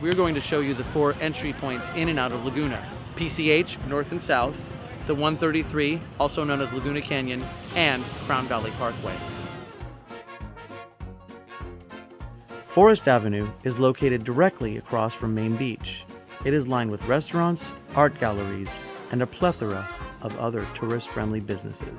we're going to show you the four entry points in and out of Laguna. PCH, north and south, the 133, also known as Laguna Canyon, and Crown Valley Parkway. Forest Avenue is located directly across from Main Beach. It is lined with restaurants, art galleries, and a plethora of other tourist-friendly businesses.